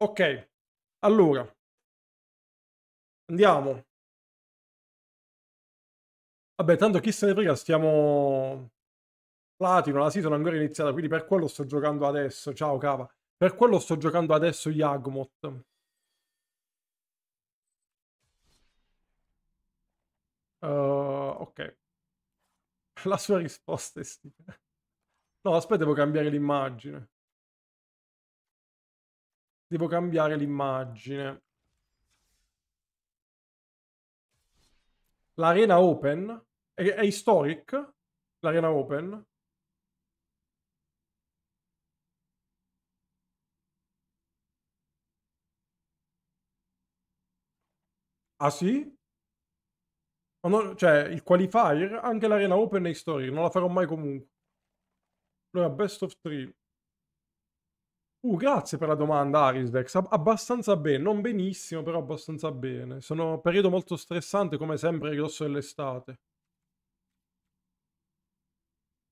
Ok, allora. Andiamo. Vabbè, tanto chi se ne frega, stiamo... Platino, la season è ancora iniziata, quindi per quello sto giocando adesso. Ciao, cava. Per quello sto giocando adesso Yagmoth. Uh, ok. La sua risposta è sì. No, aspetta, devo cambiare l'immagine. Devo cambiare l'immagine. L'arena open? È, è historic? L'arena open? Ah sì? Non, cioè, il qualifier, anche l'arena open è historic, non la farò mai comunque. Allora, best of three. Uh, grazie per la domanda, Arisdex. Ab abbastanza bene, non benissimo, però abbastanza bene. Sono un periodo molto stressante, come sempre, ridosso dell'estate.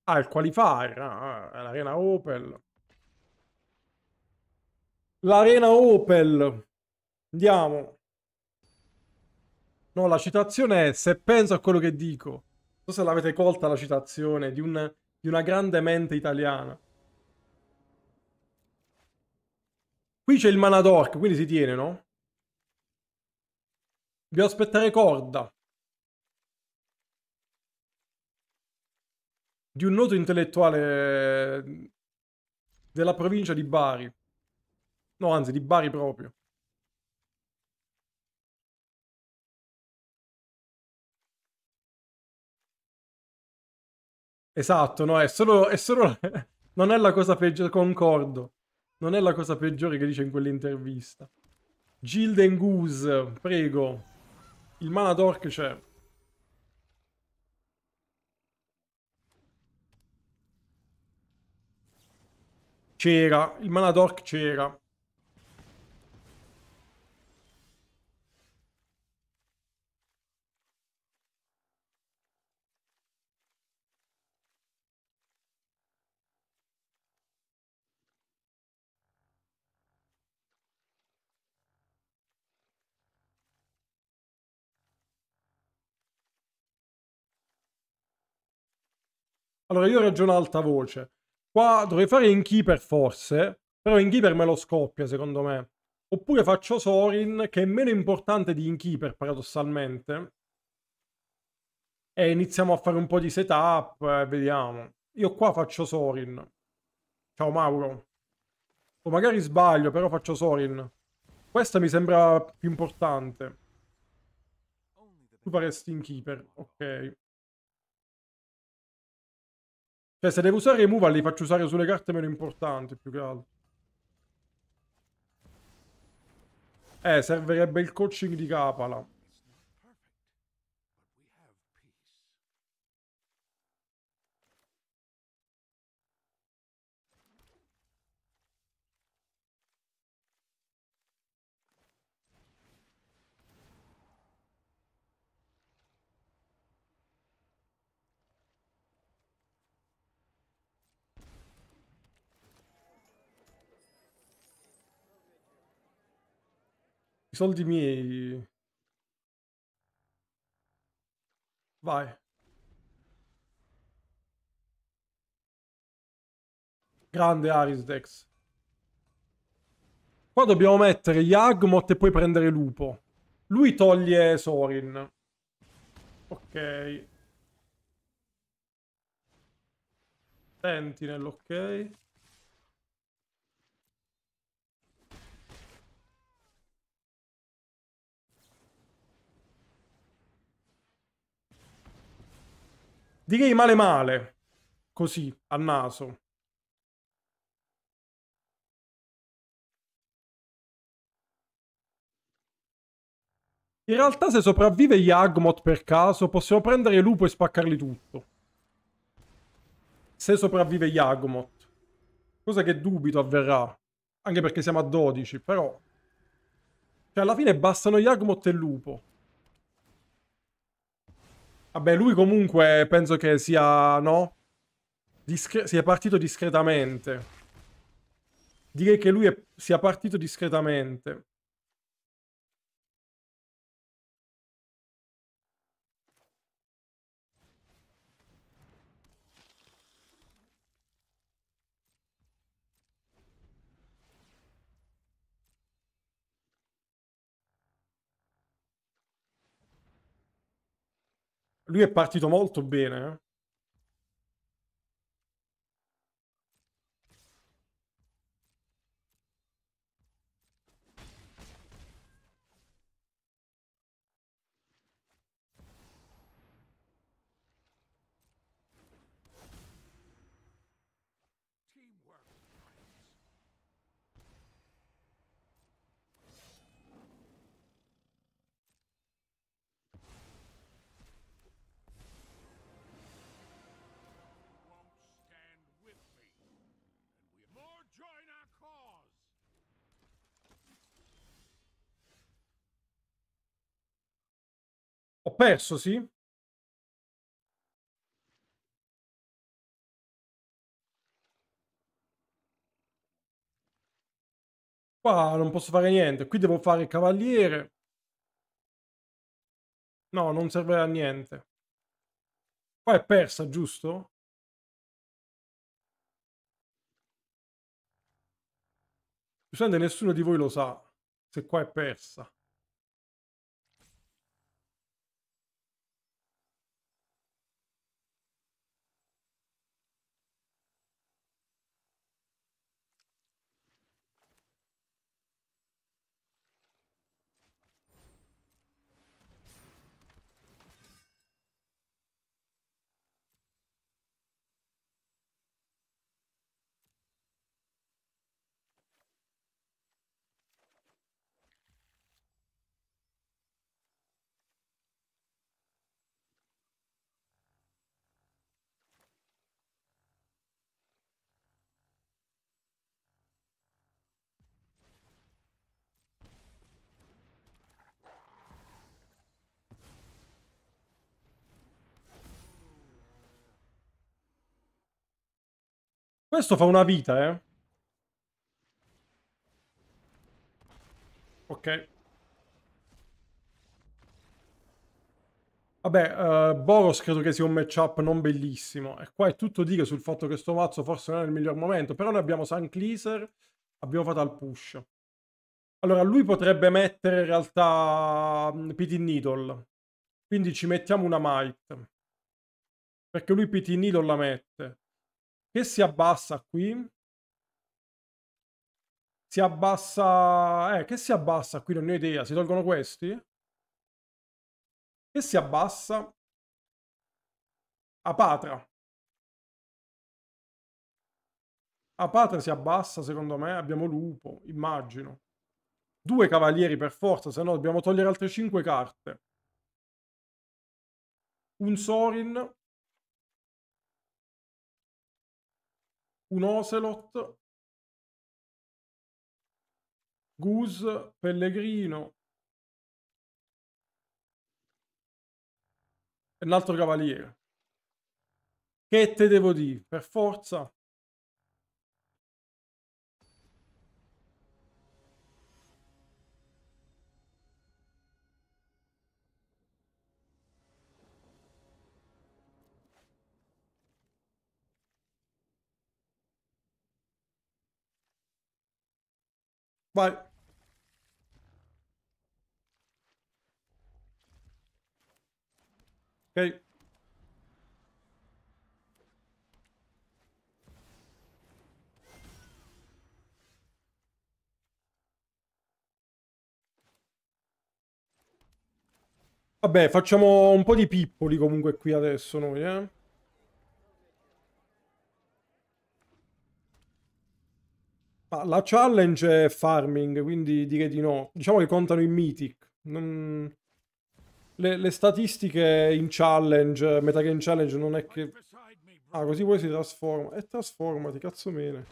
Ah, il qualifier, ah, l'arena Opel. L'arena Opel. Andiamo. No, la citazione è se penso a quello che dico. Non so se l'avete colta la citazione di, un, di una grande mente italiana. Qui c'è il Manadork, quindi si tiene, no? Dobbiamo aspettare corda. Di un noto intellettuale della provincia di Bari. No, anzi, di Bari proprio. Esatto, no, è solo... È solo non è la cosa peggiore, concordo. Non è la cosa peggiore che dice in quell'intervista. Gilden Goose, prego. Il Manadork c'è. C'era, il Manadork c'era. Allora, io ragiono alta voce. Qua dovrei fare Inkeeper forse, però Inkeeper me lo scoppia secondo me. Oppure faccio Sorin, che è meno importante di Inkeeper paradossalmente. E iniziamo a fare un po' di setup, eh, vediamo. Io qua faccio Sorin. Ciao Mauro. O magari sbaglio, però faccio Sorin. Questa mi sembra più importante. Tu faresti Inkeeper, ok. Cioè, se devo usare removal li faccio usare sulle carte meno importanti, più che altro. Eh, servirebbe il coaching di Capala. Soldi miei. Vai. Grande Arisdex. Qua dobbiamo mettere Yagmoth e poi prendere Lupo. Lui toglie Sorin. Ok. Sentinel, ok. Direi male male. Così, a naso. In realtà se sopravvive Yagmoth per caso, possiamo prendere Lupo e spaccarli tutto. Se sopravvive Yagmoth. Cosa che dubito avverrà. Anche perché siamo a 12, però... Cioè alla fine bastano Yagmoth e Lupo. Vabbè, lui comunque penso che sia, no? Discre sia partito discretamente. Direi che lui sia partito discretamente. Lui è partito molto bene, eh? Ho perso, sì? Qua non posso fare niente. Qui devo fare cavaliere. No, non serve a niente. Qua è persa, giusto? Giustamente nessuno di voi lo sa se qua è persa. Questo fa una vita, eh. Ok. Vabbè, uh, Boros credo che sia un matchup non bellissimo. E qua è tutto dire sul fatto che sto mazzo forse non è il miglior momento. Però noi abbiamo Sun Cleaser, abbiamo Fatal Push. Allora, lui potrebbe mettere in realtà um, Pity Needle. Quindi ci mettiamo una Might. Perché lui Pity Needle la mette. Che si abbassa qui? Si abbassa... Eh, che si abbassa qui? Non ho idea. Si tolgono questi? Che si abbassa? A Patra. A Patra si abbassa, secondo me. Abbiamo Lupo, immagino. Due cavalieri per forza, se no dobbiamo togliere altre cinque carte. Un Sorin. Un Ocelot, Goose, Pellegrino e un altro cavaliere. Che te devo dire? Per forza Vai. Ok. Vabbè, facciamo un po' di pippoli comunque qui adesso noi, eh. La challenge è farming, quindi direi di no. Diciamo che contano i mythic. Non... Le, le, statistiche in challenge, metagame challenge non è che... Ah, così poi si trasforma. E trasformati, cazzo mene.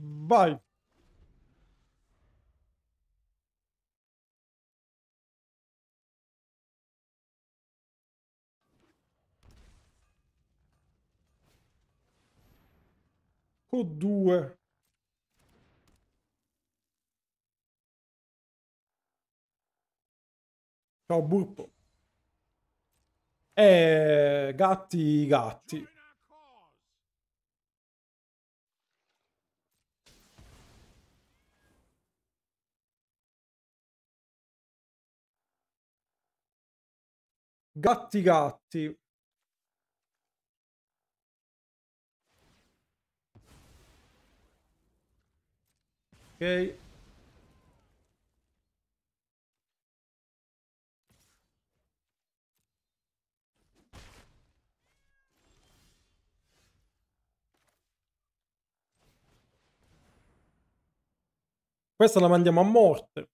Vai. O due. Ciao Burpo. Eh, gatti, gatti. Gatti, gatti. Ok. Questa la mandiamo a morte.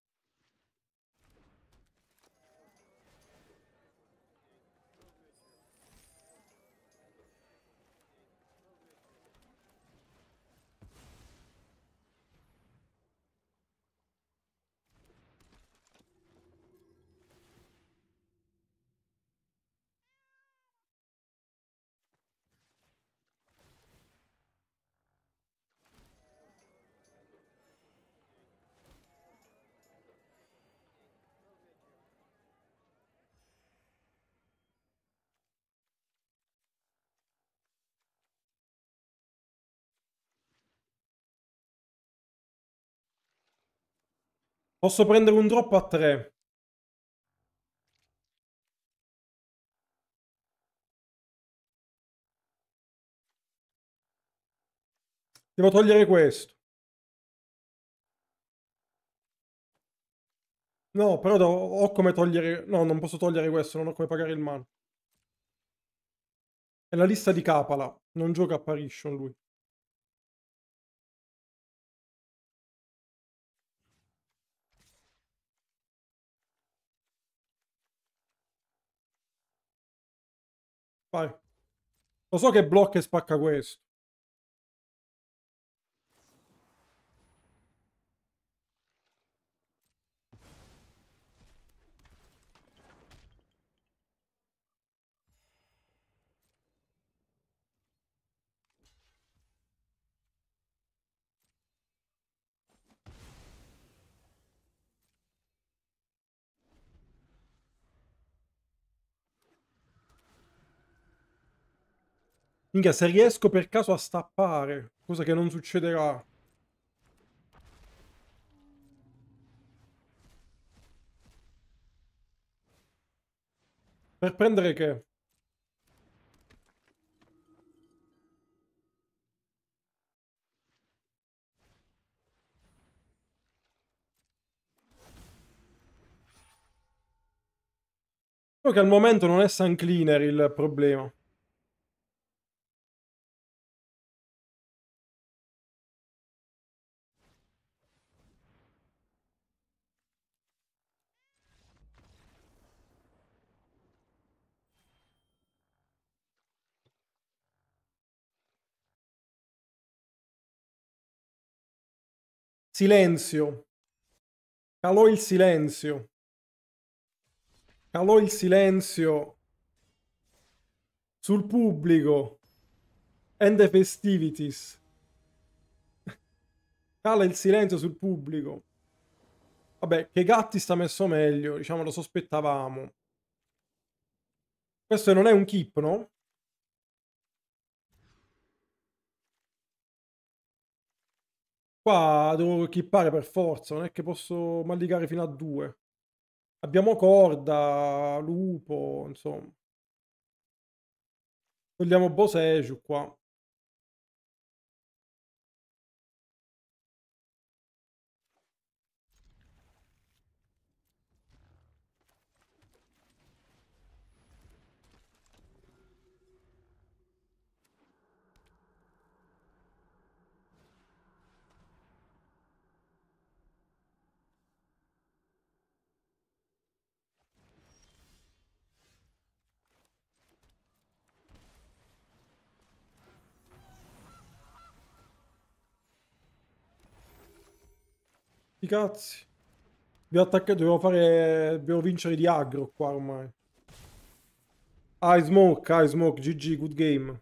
Posso prendere un drop a 3. Devo togliere questo. No, però ho come togliere... No, non posso togliere questo, non ho come pagare il mano. È la lista di Capala, non gioca Apparition lui. Vai. Lo so che blocca e spacca questo. Minchia, se riesco per caso a stappare, cosa che non succederà. Per prendere che? Che al momento non è Sun Cleaner il problema. Silenzio. Calò il silenzio. Calò il silenzio sul pubblico. And the festivities. Cala il silenzio sul pubblico. Vabbè, che Gatti sta messo meglio, diciamo lo sospettavamo. Questo non è un keep, no? Qua devo equipare per forza, non è che posso malligare fino a due. Abbiamo corda, lupo, insomma. Togliamo Boseju qua. Cazzi. Vi ho attaccato, devo fare... Devo vincere di aggro qua ormai. I smoke, I smoke, GG, good game.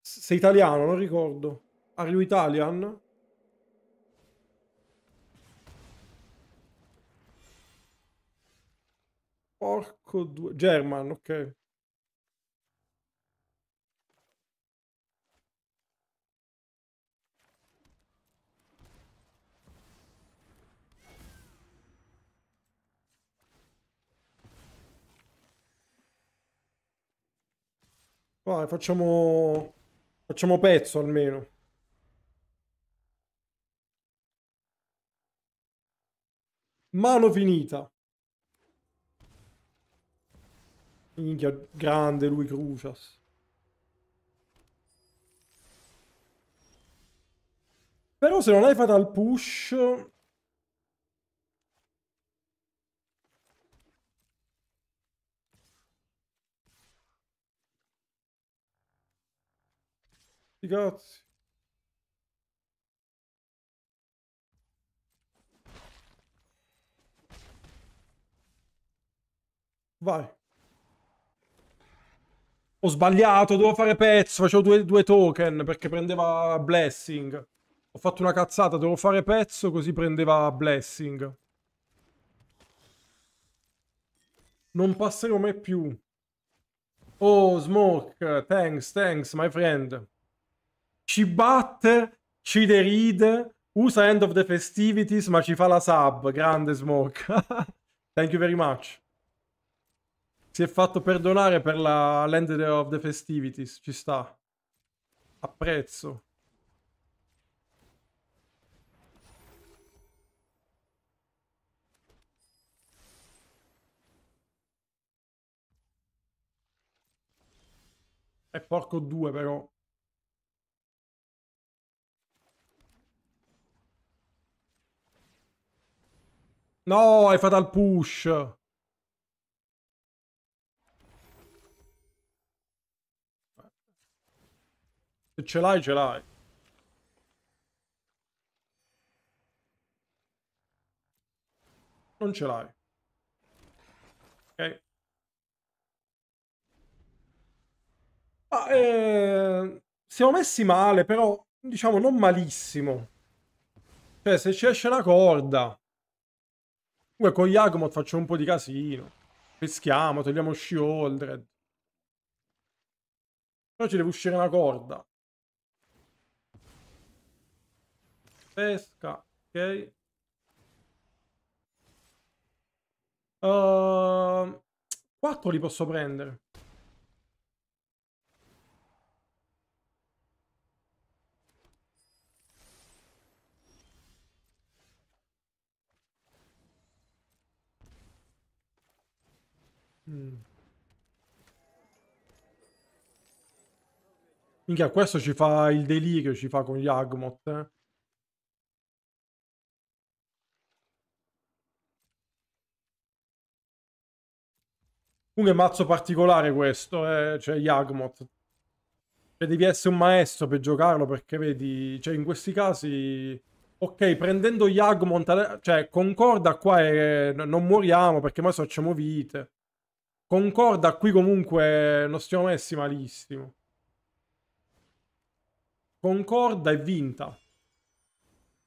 Sei italiano, non ricordo. Are you Italian? Porco due... German, ok. Vai, facciamo... Facciamo pezzo almeno. Mano finita. Minchia, grande lui Crucias. Però se non hai fatto il push... Sti. Vai. Ho sbagliato, devo fare pezzo, facevo due, due token perché prendeva Blessing. Ho fatto una cazzata, devo fare pezzo così prendeva Blessing. Non passerò mai più. Oh, Smoke, thanks, thanks, my friend. Ci batte, ci deride, usa End of the Festivities, ma ci fa la sub. Grande Smoke. Thank you very much. Si è fatto perdonare per la Land of the Festivities, ci sta. Apprezzo. È porco due però. No, hai fatto il push. Se ce l'hai, ce l'hai. Non ce l'hai. Ok. Ah, eh, siamo messi male, però diciamo non malissimo. Cioè, se ci esce una corda... Comunque con Yagmoth facciamo un po' di casino. Peschiamo, togliamo Shieldred. Però ci deve uscire una corda. Pesca, ok. Uh, 4 li posso prendere. Mm. Minchia, questo ci fa il delirio, ci fa con gli Agmot, eh. Un mazzo particolare questo, eh? cioè Yagmoth. Cioè, devi essere un maestro per giocarlo perché vedi, cioè in questi casi... Ok, prendendo Yagmoth, cioè concorda qua e non moriamo perché noi facciamo vite. Concorda qui comunque non stiamo messi malissimo. Concorda e vinta.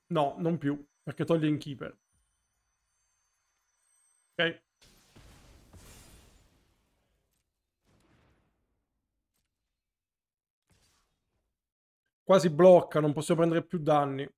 No, non più, perché toglie in keeper. Ok. Quasi blocca, non possiamo prendere più danni.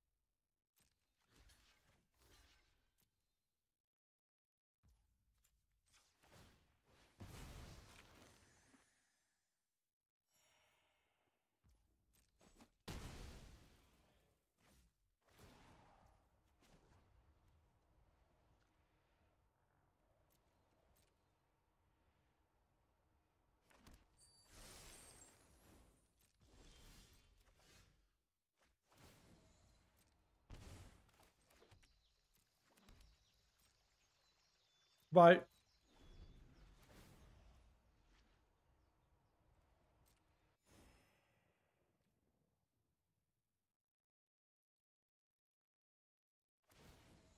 Vai.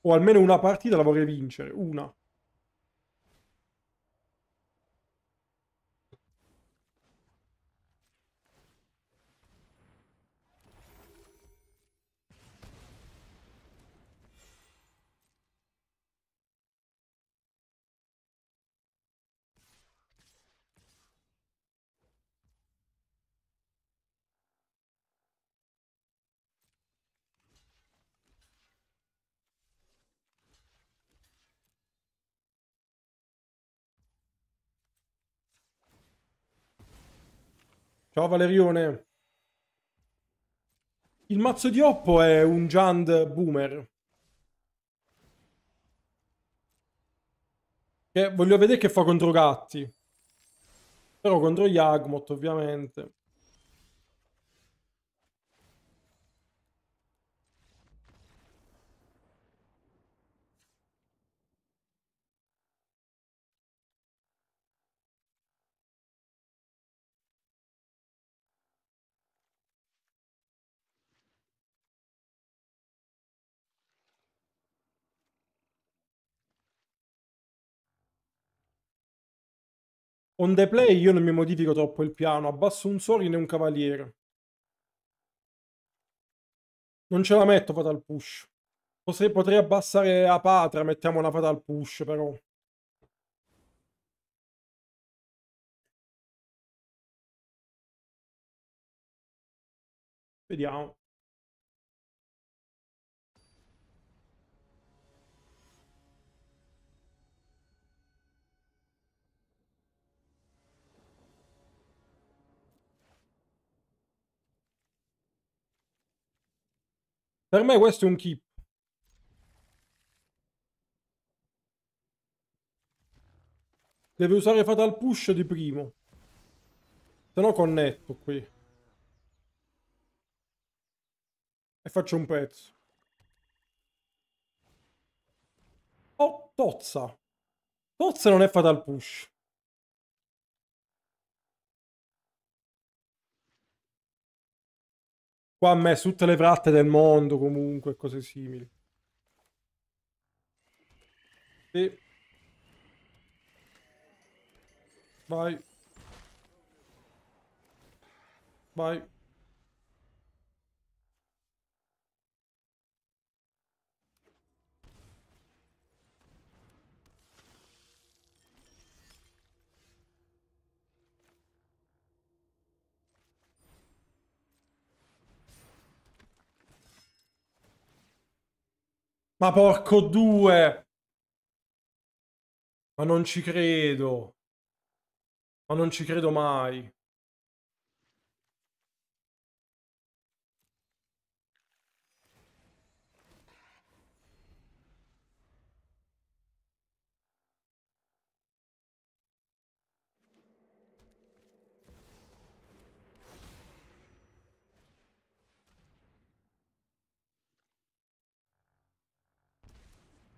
O almeno una partita la vorrei vincere. Una. Ciao Valerione. Il mazzo di Oppo è un Jand Boomer. Che voglio vedere che fa contro gatti. Però contro Yagmoth ovviamente. On the play io non mi modifico troppo il piano, abbasso un Sorin e un Cavaliere. Non ce la metto Fatal Push. Potrei, potrei abbassare a Patra, mettiamo una Fatal Push però. Vediamo. Per me questo è un keep. Deve usare Fatal Push di primo. Se no connetto qui. E faccio un pezzo. Oh, Tozza. Tozza non è Fatal Push. Qua ha messo tutte le fratte del mondo comunque, cose simili. Sì. Vai. Vai. Ma porco due! Ma non ci credo. Ma non ci credo mai.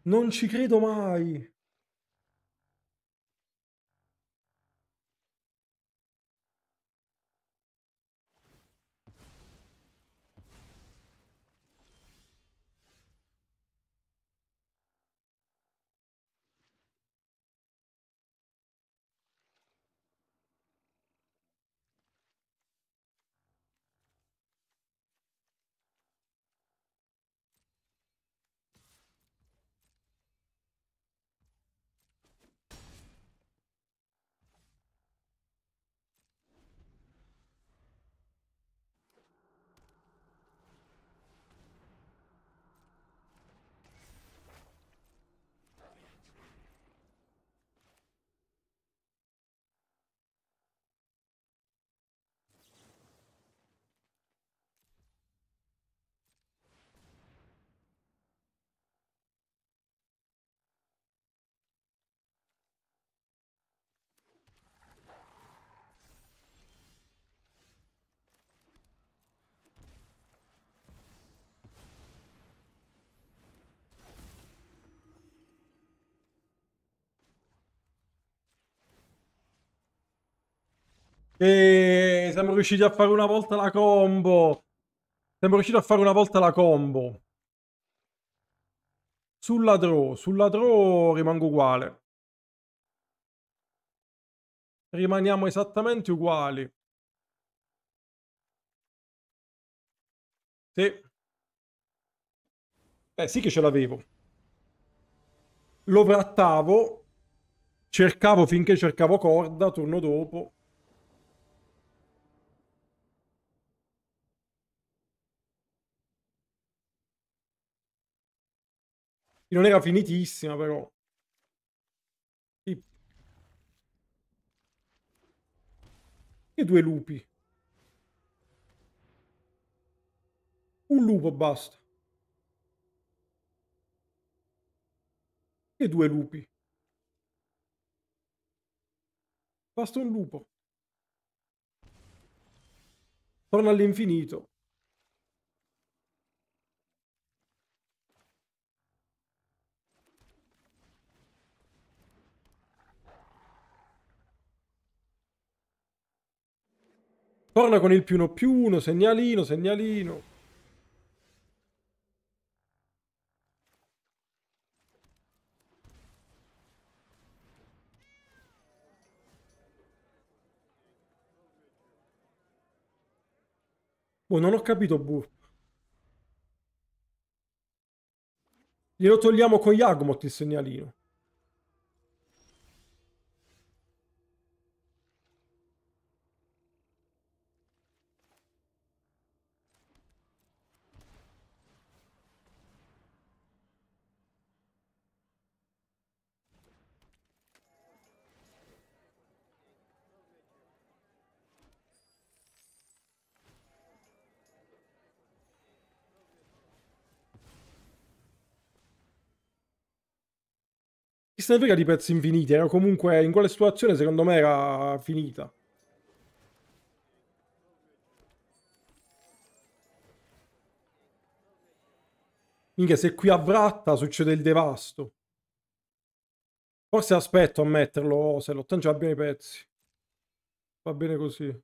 Non ci credo mai. E siamo riusciti a fare una volta la combo. Siamo riusciti a fare una volta la combo. Sulla draw, sulla draw rimango uguale. Rimaniamo esattamente uguali. Sì. Eh sì che ce l'avevo. Lo trattavo, cercavo finché cercavo corda, turno dopo. Non era finitissima però. E due lupi. Un lupo basta. E due lupi. Basta un lupo. Torna all'infinito. Torna con il più uno più uno, segnalino, segnalino. Oh, non ho capito Burp. Glielo togliamo con Yagmoth il segnalino. Frega di pezzi infiniti, era comunque in quella situazione secondo me era finita. Minchia, se qui a Vratta succede il devasto. Forse aspetto a metterlo, se lo tanto abbiamo i pezzi. Va bene così.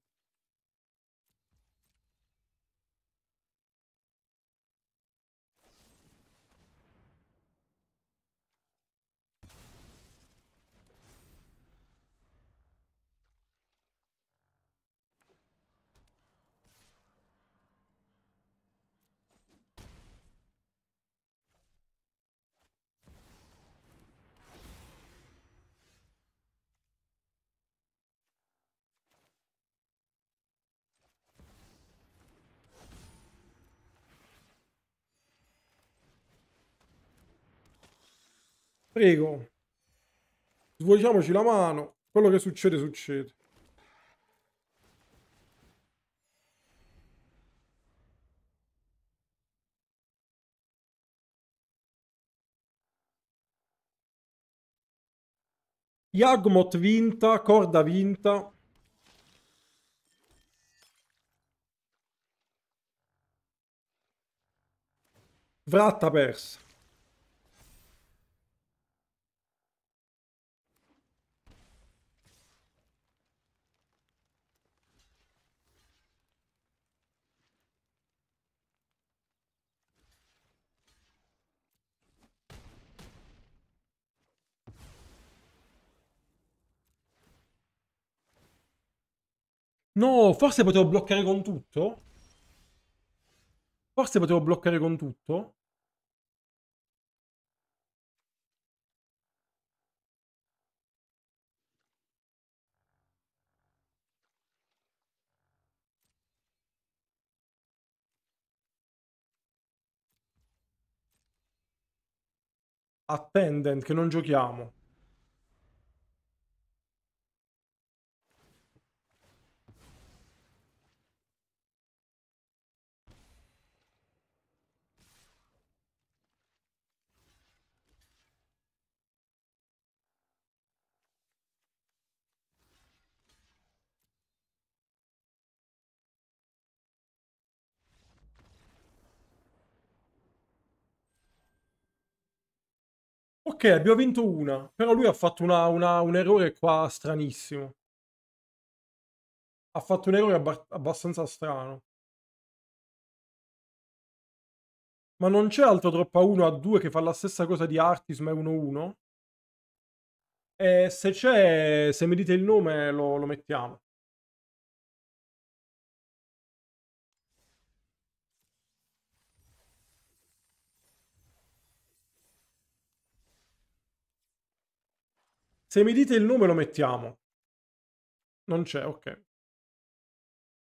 Prego. Svolgiamoci la mano. Quello che succede, succede. Yagmoth vinta, corda vinta. Vratta persa. No, forse potevo bloccare con tutto? Forse potevo bloccare con tutto? Attendant, che non giochiamo. Ok, abbiamo vinto una, però lui ha fatto una, una, un errore qua stranissimo. Ha fatto un errore abba abbastanza strano. Ma non c'è altro troppo a 1 a 2 che fa la stessa cosa di Artis ma è 1-1? E se c'è, se mi dite il nome lo, lo mettiamo. Se mi dite il nome lo mettiamo. Non c'è, ok.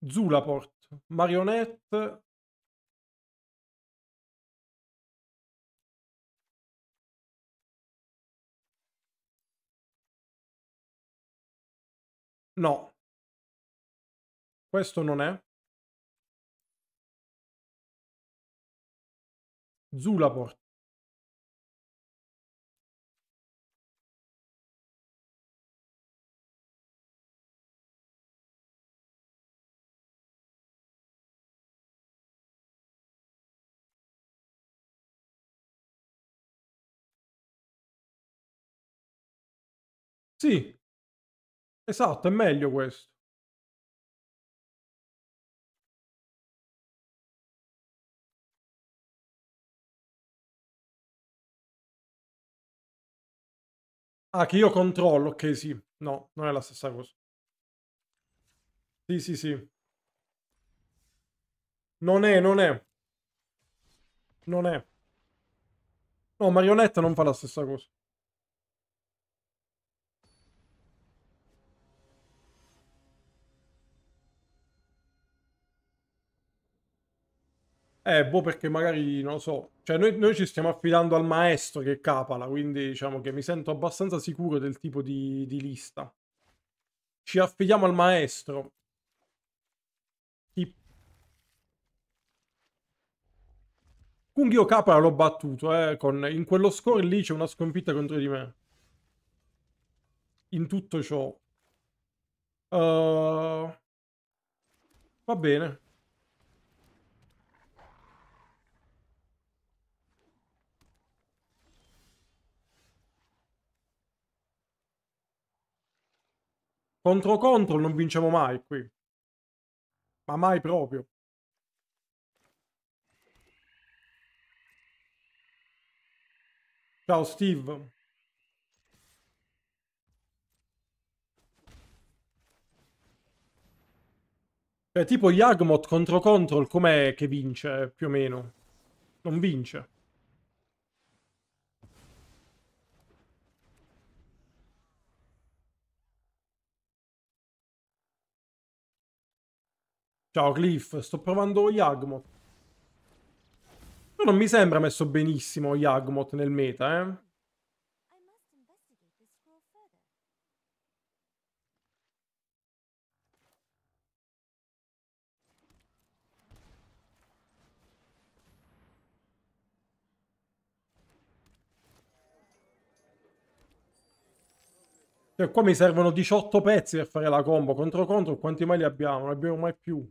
Zulaport, Marionette. No. Questo non è. Zulaport. Sì. Esatto, è meglio questo. Ah, che io controllo, ok, sì. No, non è la stessa cosa. Sì, sì, sì. Non è, non è. Non è. No, marionetta non fa la stessa cosa. Eh, boh, perché magari, non lo so, cioè noi, noi ci stiamo affidando al maestro che capala, quindi diciamo che mi sento abbastanza sicuro del tipo di, di lista. Ci affidiamo al maestro. Chi... Comunque io capala l'ho battuto, eh, con... in quello score lì c'è una sconfitta contro di me. In tutto ciò. Uh... Va bene. Contro contro non vinciamo mai qui. Ma mai proprio. Ciao Steve. Cioè, tipo Yagmoth contro Control, com'è che vince, più o meno? Non vince. Ciao Cliff, sto provando Yagmoth. Non mi sembra messo benissimo Yagmoth nel meta, eh. Cioè, qua mi servono 18 pezzi per fare la combo. Contro contro, quanti mai li abbiamo? Non abbiamo mai più.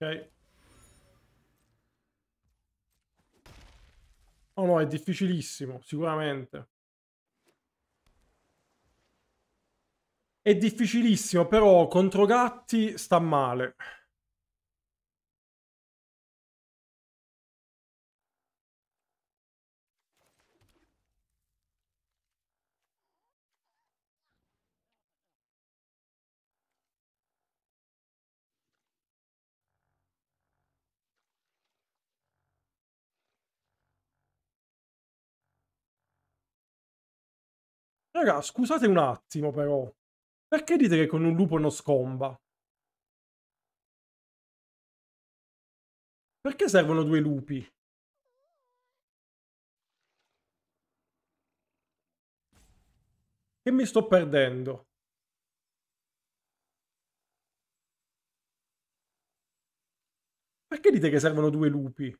Ok. Oh no, è difficilissimo, sicuramente. È difficilissimo, però contro gatti sta male. Raga, scusate un attimo però. Perché dite che con un lupo non scomba? Perché servono due lupi? Che mi sto perdendo? Perché dite che servono due lupi?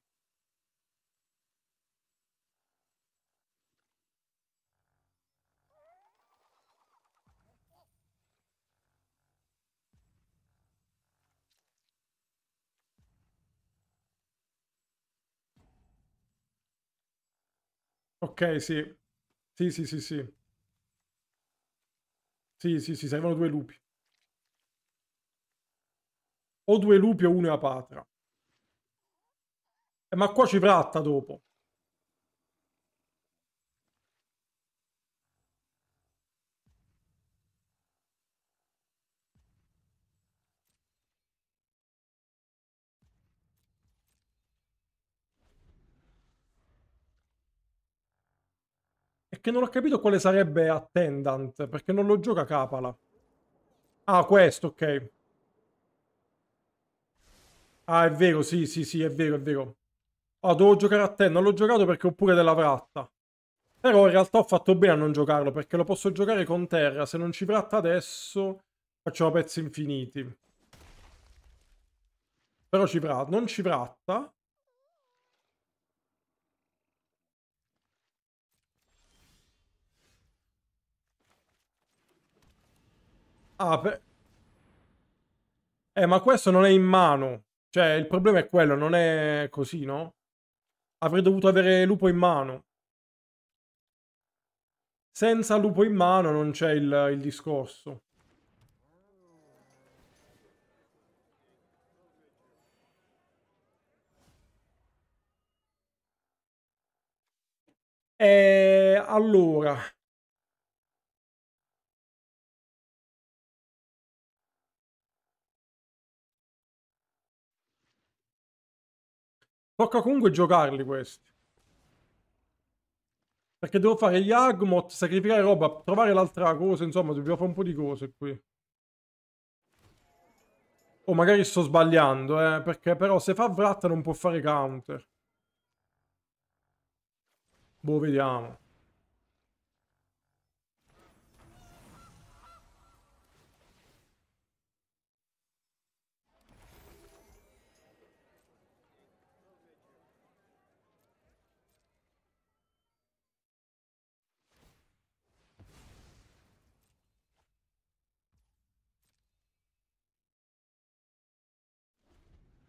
Ok, sì. Sì, sì, sì, sì. Sì, sì, sì, servono due lupi. O due lupi o uno è la patria. Eh, ma qua ci tratta dopo. Che non ho capito quale sarebbe Attendant, perché non lo gioca Capala. Ah, questo, ok. Ah, è vero, sì, sì, sì, è vero, è vero. Ah, devo giocare a te, l'ho giocato perché ho pure della vratta. Però in realtà ho fatto bene a non giocarlo, perché lo posso giocare con terra. Se non ci vratta adesso, facciamo pezzi infiniti. Però ci vratta, non ci vratta. Ah, per... Eh, ma questo non è in mano. Cioè, il problema è quello, non è così, no? Avrei dovuto avere lupo in mano. Senza lupo in mano non c'è il, il discorso. E allora, Tocca comunque giocarli questi. Perché devo fare gli Agmot, sacrificare roba, trovare l'altra cosa, insomma, dobbiamo fare un po' di cose qui. O magari sto sbagliando, eh, perché però se fa Vrat non può fare counter. Boh, vediamo.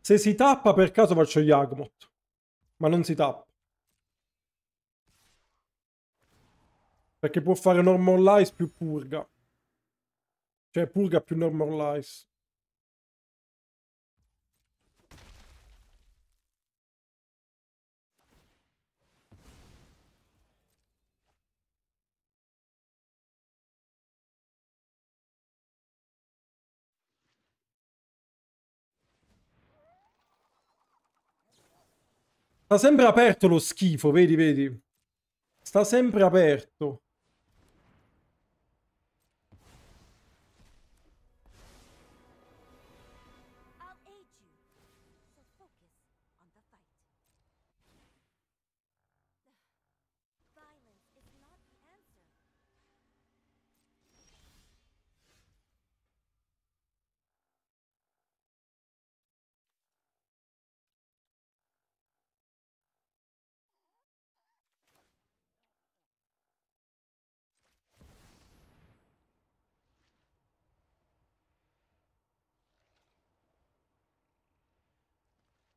Se si tappa per caso faccio Yagmoth. Ma non si tappa. Perché può fare Normal Ice più Purga. Cioè Purga più Normal Ice. Sta sempre aperto lo schifo, vedi, vedi. Sta sempre aperto.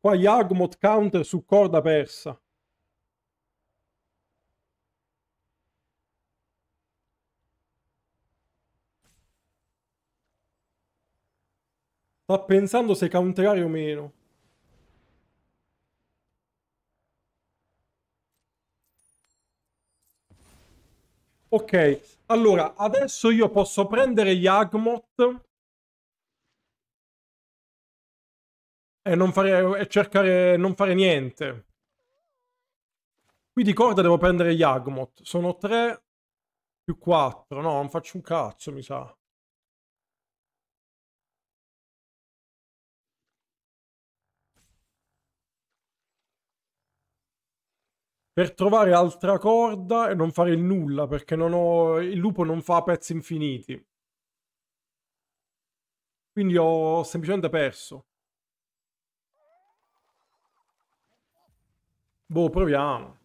Qua Yagmoth counter su corda persa. Sta pensando se counterare o meno. Ok, allora adesso io posso prendere Yagmoth e non fare e cercare non fare niente. Qui di corda devo prendere Yagmoth. Sono 3 più 4. No, non faccio un cazzo, mi sa. Per trovare altra corda e non fare nulla, perché ho... il lupo non fa pezzi infiniti. Quindi ho semplicemente perso. Boh, proviamo.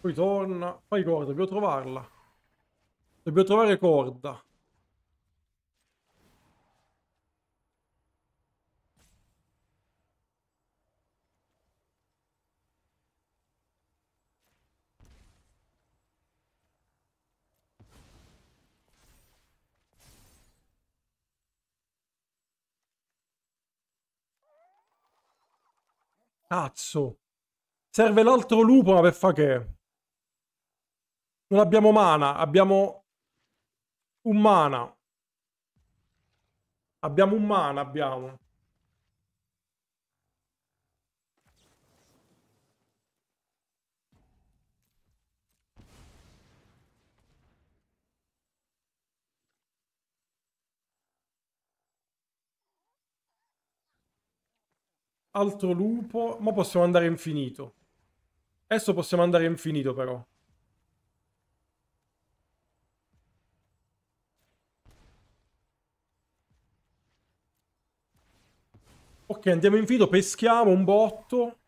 Poi torna. Fai corda, dobbiamo trovarla. Dobbiamo trovare corda. Cazzo. Serve l'altro lupo, ma per fa che? Non abbiamo mana, abbiamo un mana. Abbiamo un mana, abbiamo. Altro lupo. Ma possiamo andare infinito. Adesso possiamo andare infinito però. Ok, andiamo infinito, peschiamo un botto.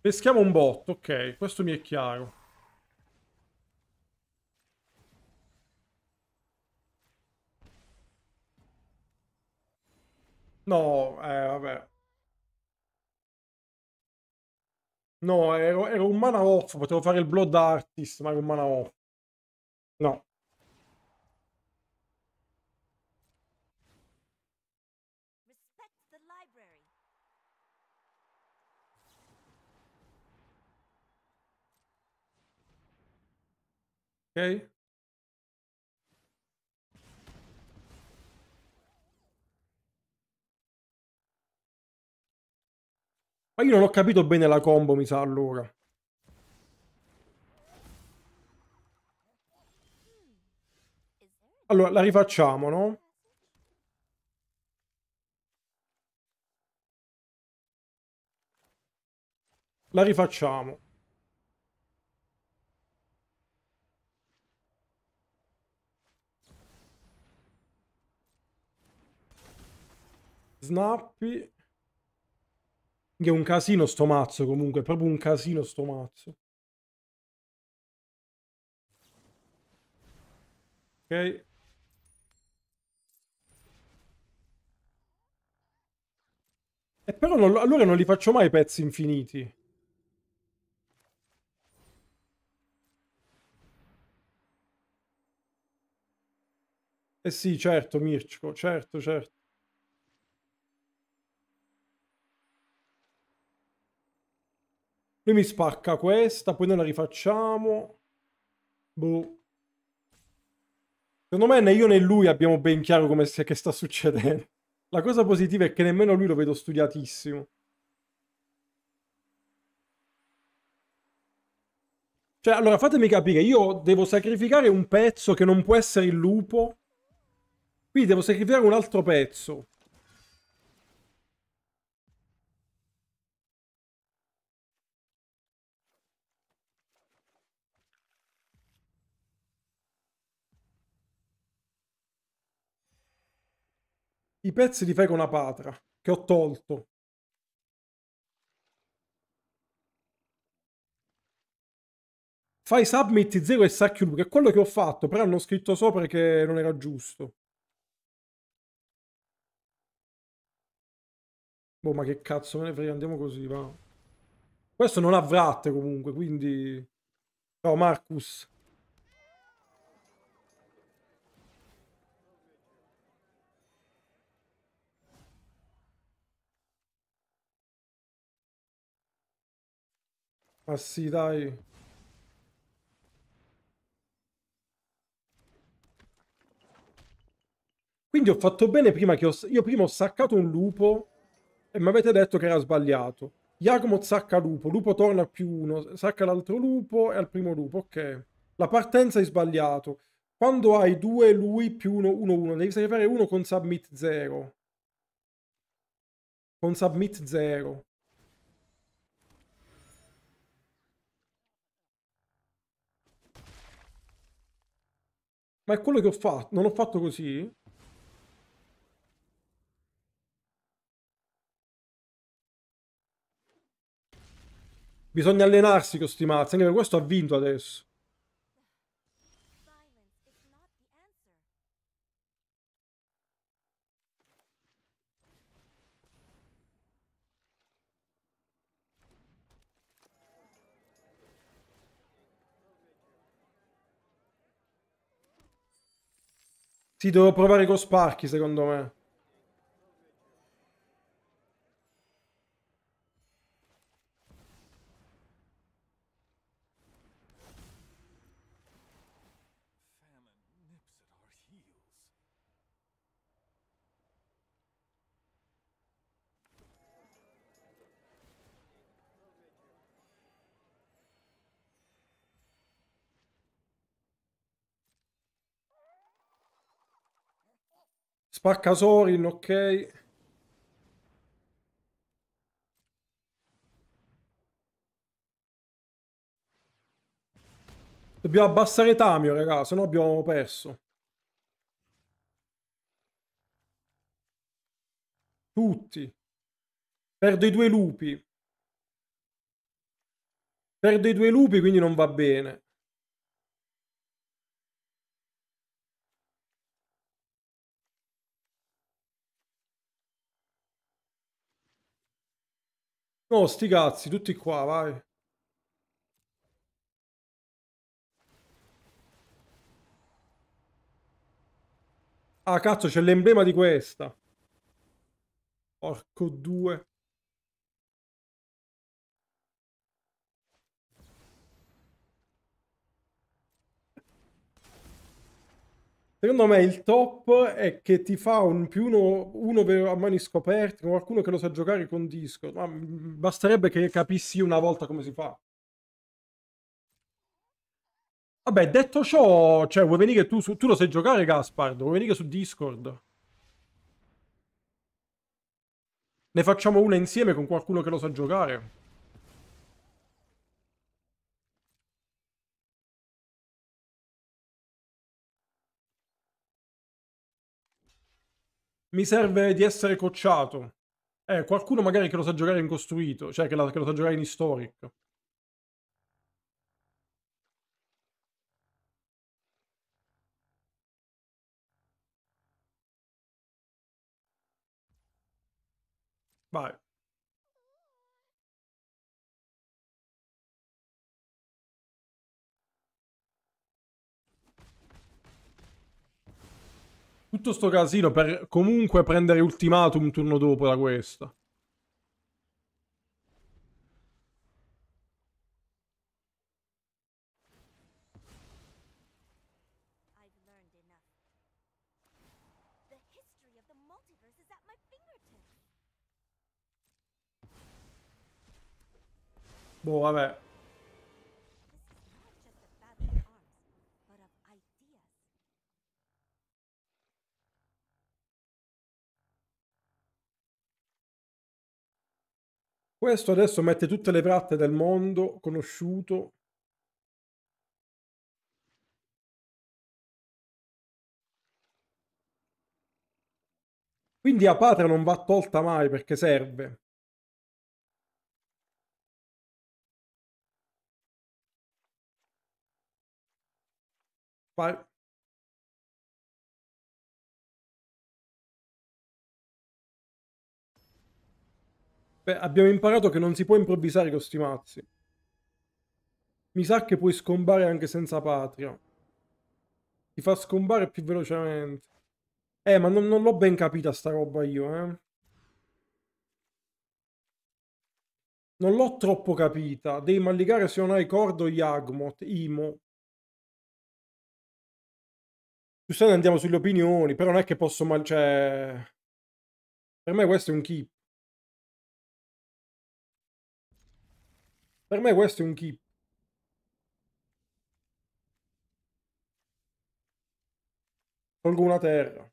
Peschiamo un botto, ok, questo mi è chiaro. No, eh, vabbè. No, ero, ero, un mana off, potevo fare il Blood Artist, ma ero un mana off. No. Ma io non ho capito bene la combo, mi sa, allora. Allora, la rifacciamo, no? La rifacciamo. Snappy. Che è un casino sto mazzo comunque, è proprio un casino sto mazzo. Ok. E però non, allora non li faccio mai pezzi infiniti. Eh sì, certo, Mircco, certo, certo. Lui mi spacca questa, poi noi la rifacciamo. Boh. Secondo me né io né lui abbiamo ben chiaro come sia, che sta succedendo. La cosa positiva è che nemmeno lui lo vedo studiatissimo. Cioè, allora fatemi capire, io devo sacrificare un pezzo che non può essere il lupo. Quindi devo sacrificare un altro pezzo. I pezzi con una patra, che ho tolto. Fai submit 0 e sacchi lui, che è quello che ho fatto, però hanno scritto sopra che non era giusto. Boh, ma che cazzo me ne frega, andiamo così, va. Questo non ha vratte comunque, quindi... Ciao Marcus. Ma sì, dai. Quindi ho fatto bene prima che ho... Io prima ho saccato un lupo e mi avete detto che era sbagliato. Jacomo sacca lupo, lupo torna più uno, sacca l'altro lupo e al primo lupo, ok. La partenza è sbagliato. Quando hai due lui più uno, uno, uno, devi fare uno con submit 0. Con submit 0. Ma è quello che ho fatto. Non ho fatto così? Bisogna allenarsi con sti mazzi, anche per questo ha vinto adesso. Sì, devo provare con Sparky, secondo me. Spacca Sorin, ok. Dobbiamo abbassare Tamio, raga, se no abbiamo perso. Tutti. Perdo i due lupi. Perdo i due lupi, quindi non va bene. No, sti cazzi, tutti qua, vai. Ah, cazzo, c'è l'emblema di questa. Porco due. Secondo me il top è che ti fa un più uno, uno a mani scoperte, qualcuno che lo sa giocare con disco. Ma basterebbe che capissi una volta come si fa. Vabbè, detto ciò, cioè, vuoi venire tu, su, tu lo sai giocare, Gaspard? Vuoi venire su Discord? Ne facciamo una insieme con qualcuno che lo sa giocare? Mi serve di essere cocciato. Eh, qualcuno magari che lo sa giocare in costruito, cioè che, la, che lo sa giocare in historic. Vai. Tutto sto casino per comunque prendere ultimatum turno dopo da questa. Boh, vabbè. Questo adesso mette tutte le pratte del mondo conosciuto. Quindi Apatra non va tolta mai perché serve. Vai. Abbiamo imparato che non si può improvvisare con sti mazzi. Mi sa che puoi scombare anche senza patria. Ti fa scombare più velocemente. Eh, ma non, non l'ho ben capita sta roba io, eh. Non l'ho troppo capita. Devi malligare se non hai Cordo, Yagmoth, Imo. Giustamente andiamo sulle opinioni, però non è che posso mal... Cioè... Per me questo è un keep. Per me questo è un keep. Tolgo una terra.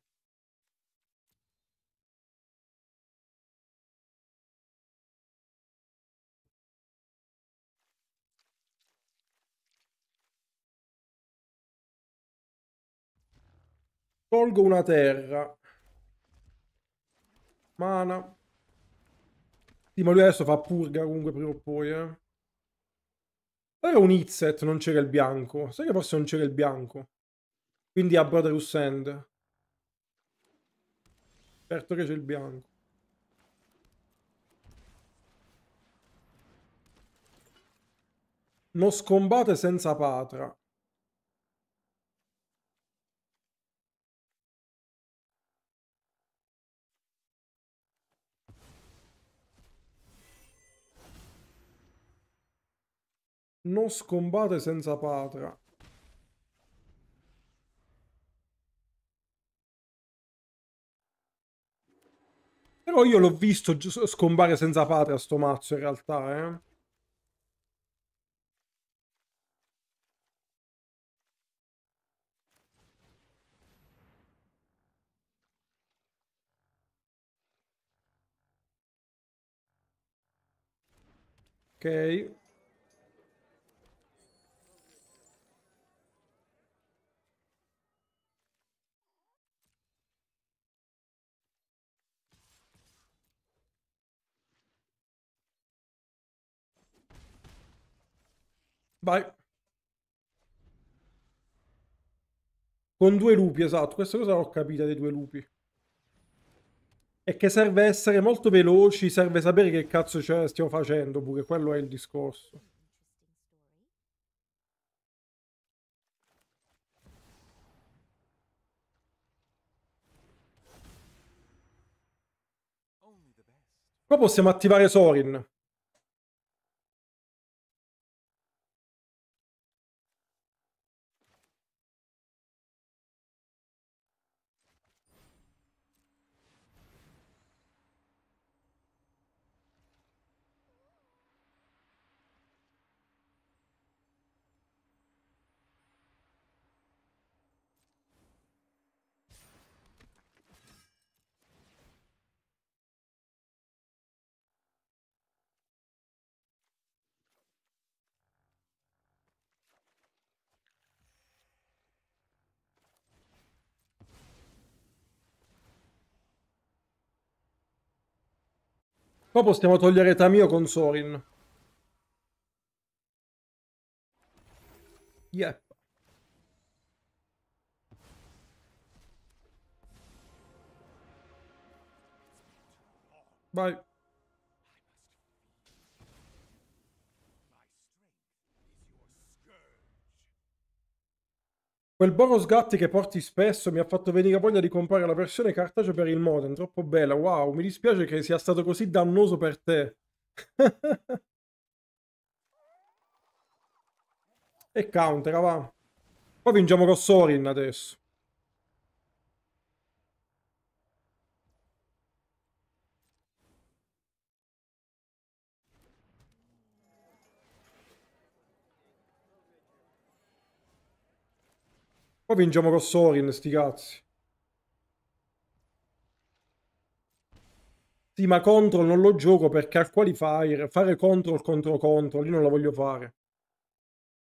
Tolgo una terra. Mana. Sì, ma lui adesso fa purga comunque prima o poi, eh. Era un Izzet, non c'era il bianco. Sai che forse non c'era il bianco? Quindi a Brotherhood End. Certo che c'è il bianco. Non scombatte senza patra. Non scombatte senza patra. Però io l'ho visto scombare senza patria sto mazzo in realtà, eh. Ok. Vai. Con due lupi, esatto. Questa cosa l'ho capita dei due lupi. E che serve essere molto veloci, serve sapere che cazzo stiamo facendo, pure quello è il discorso. Qua possiamo attivare Sorin. Qua possiamo togliere Tamio con Sorin. Yep. Vai. Quel Boros Gatti che porti spesso mi ha fatto venire voglia di comprare la versione cartacea per il modem, troppo bella, wow, mi dispiace che sia stato così dannoso per te. e counter, va. Poi vinciamo con Sorin adesso. Poi vinciamo con Sorin, sti cazzi. Sì, ma control non lo gioco perché al qualifier fare control contro control io non lo voglio fare.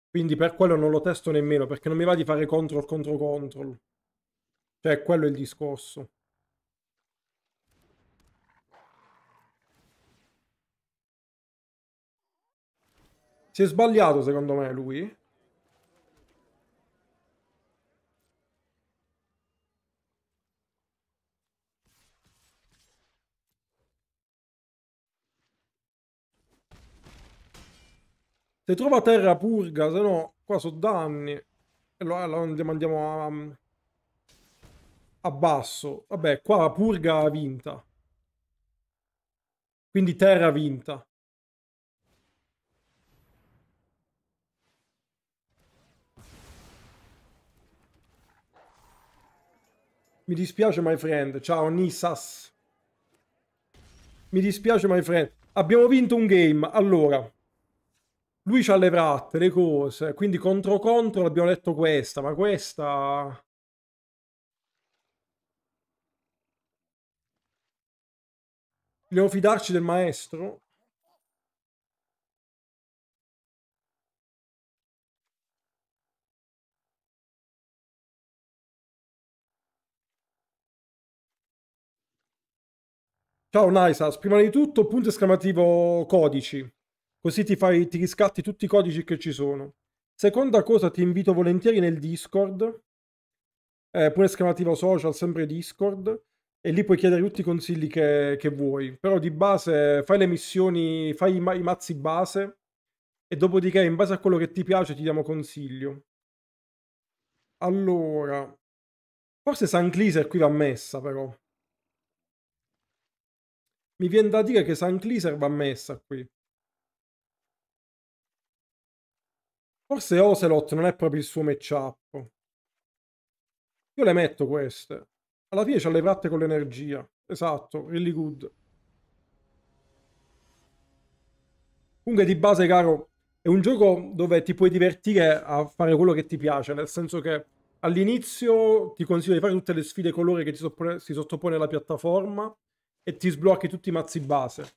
Quindi per quello non lo testo nemmeno, perché non mi va di fare control contro control. Cioè, quello è il discorso. Si è sbagliato secondo me lui. Se trova terra purga, se no qua sono danni. E allora andiamo a, a basso. Vabbè, qua purga vinta. Quindi terra vinta. Mi dispiace, my friend. Ciao, Nisas. Mi dispiace, my friend. Abbiamo vinto un game. Allora, lui c'ha le vratte, le cose, quindi contro contro abbiamo detto questa, ma questa... Dobbiamo fidarci del maestro? Ciao Naisas, prima di tutto punto esclamativo codici. Così ti, fai, ti riscatti tutti i codici che ci sono. Seconda cosa, ti invito volentieri nel Discord. Eh, pure esclamativa social, sempre Discord. E lì puoi chiedere tutti i consigli che, che vuoi. Però di base fai le missioni, fai i, i mazzi base. E dopodiché, in base a quello che ti piace, ti diamo consiglio. Allora, forse San Cleaser qui va messa però. Mi viene da dire che San Cleaser va messa qui. Forse Ocelot non è proprio il suo matchup. Io le metto queste. Alla fine c'ha le pratte con l'energia. Esatto, really good. Comunque di base, caro, è un gioco dove ti puoi divertire a fare quello che ti piace, nel senso che all'inizio ti consiglio di fare tutte le sfide colore che ti sottopone, si sottopone la piattaforma e ti sblocchi tutti i mazzi base.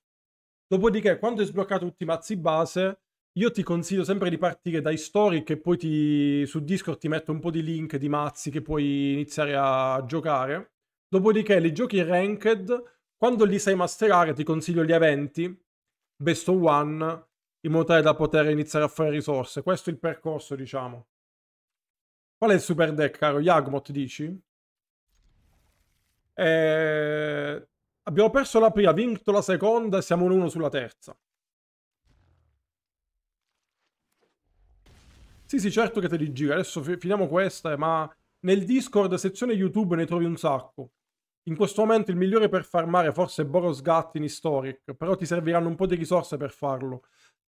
Dopodiché, quando hai sbloccato tutti i mazzi base, io ti consiglio sempre di partire dai story che poi ti, su Discord ti metto un po' di link di mazzi che puoi iniziare a giocare. Dopodiché li giochi ranked, quando li sai masterare ti consiglio gli eventi, best of one, in modo tale da poter iniziare a fare risorse. Questo è il percorso, diciamo. Qual è il super deck, caro? Yagmoth, dici? Eh... Abbiamo perso la prima, vinto la seconda e siamo 1-1 sulla terza. Sì, sì, certo che te li giro. Adesso finiamo questa, ma nel Discord, sezione YouTube, ne trovi un sacco. In questo momento il migliore per farmare forse è Boros Gat in Historic, però ti serviranno un po' di risorse per farlo.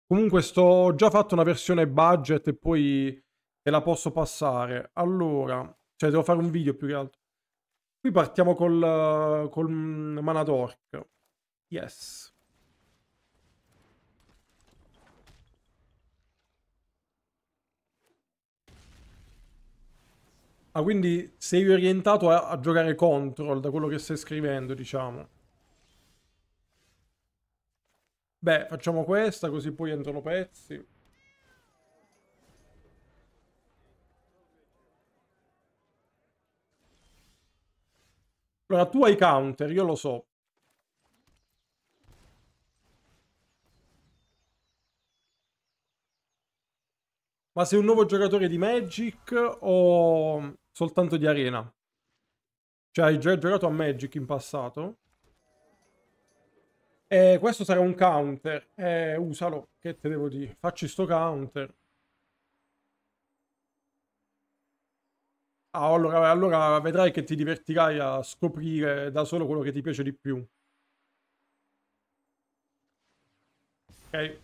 Comunque sto già fatto una versione budget e poi te la posso passare. Allora, cioè devo fare un video più che altro. Qui partiamo col, col Manatork. Yes. Ah, quindi sei orientato a, a giocare control da quello che stai scrivendo, diciamo. Beh, facciamo questa così poi entrano pezzi. Allora, tu hai counter, io lo so. Ma sei un nuovo giocatore di Magic o soltanto di Arena? Cioè, hai già giocato a Magic in passato? E questo sarà un counter. Eh, usalo, che te devo dire? Facci sto counter. Ah, allora, allora vedrai che ti divertirai a scoprire da solo quello che ti piace di più. Ok.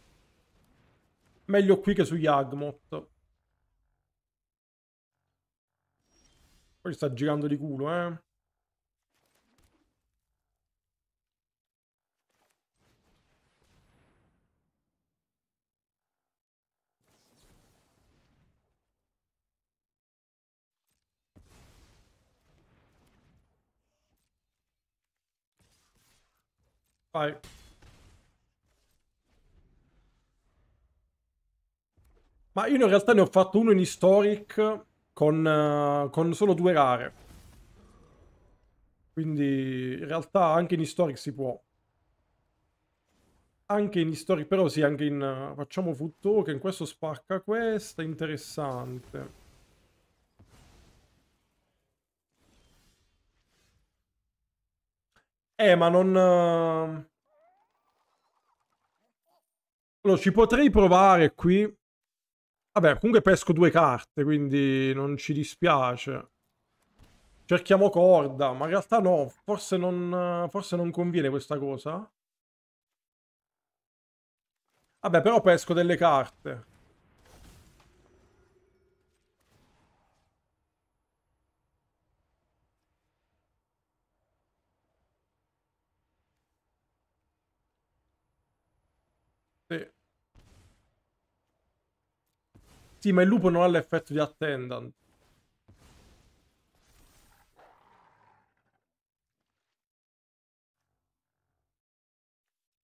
Meglio qui che su Yagmoth. Poi sta girando di culo, eh. Vai. Ma io in realtà ne ho fatto uno in Historic con, uh, con solo due rare. Quindi in realtà anche in Historic si può. Anche in Historic, però sì, anche in... Uh, facciamo Food Token, questo spacca questa, interessante. Eh, ma non... Uh... Allora, ci potrei provare qui. Vabbè, comunque pesco due carte, quindi non ci dispiace. Cerchiamo corda, ma in realtà no, forse non, forse non conviene questa cosa. Vabbè, però pesco delle carte. Sì. Sì, ma il lupo non ha l'effetto di attendant.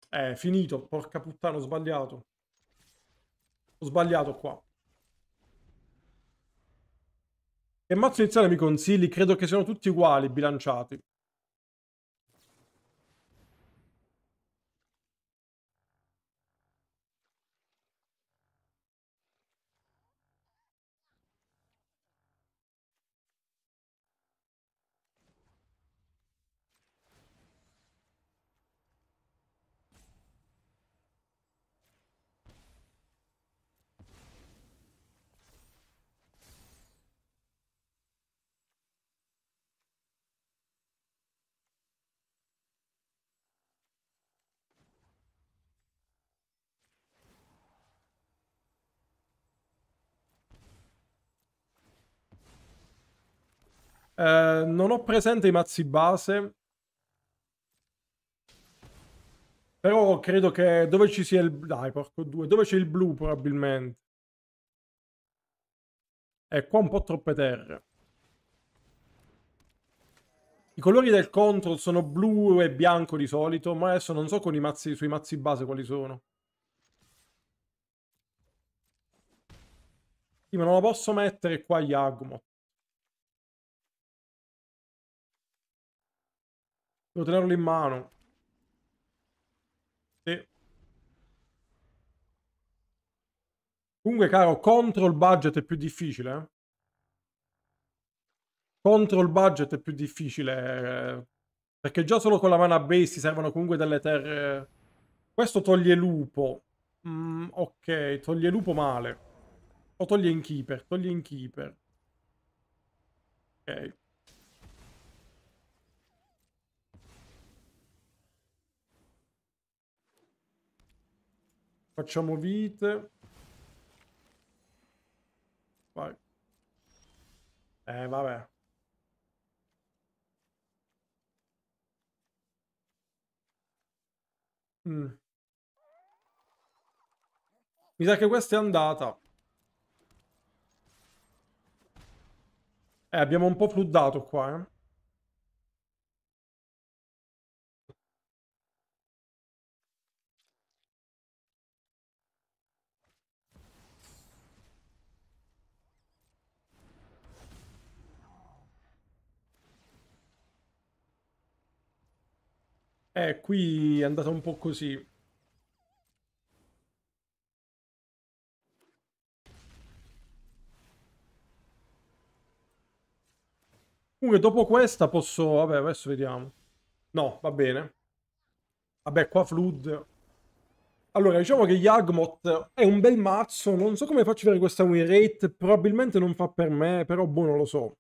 Eh, finito. Porca puttana, ho sbagliato. Ho sbagliato qua. Che mazzo iniziale mi consigli? Credo che siano tutti uguali, bilanciati. Eh, non ho presente i mazzi base. Però credo che dove ci sia il... Dai, porco due. Dove c'è il blu probabilmente. E qua un po' troppe terre. I colori del control sono blu e bianco di solito, ma adesso non so mazzi, sui mazzi base quali sono. Sì, ma non lo posso mettere qua Yagmo. Devo tenerlo in mano. Sì. Comunque, caro, contro il budget è più difficile. Eh? Contro il budget è più difficile. Eh, perché già solo con la mana base ti servono comunque delle terre... Questo toglie lupo. Mm, ok, toglie lupo male. O toglie in keeper, toglie in keeper. Ok. Facciamo vite. Vai. Eh, vabbè. Mm. Mi sa che questa è andata. Eh, abbiamo un po' fluddato qua, eh. Eh, qui è andata un po' così. Comunque dopo questa posso... Vabbè, adesso vediamo. No, va bene. Vabbè, qua Flood. Allora, diciamo che Yagmoth è un bel mazzo. Non so come faccio a vedere questa win rate. Probabilmente non fa per me, però boh, non lo so.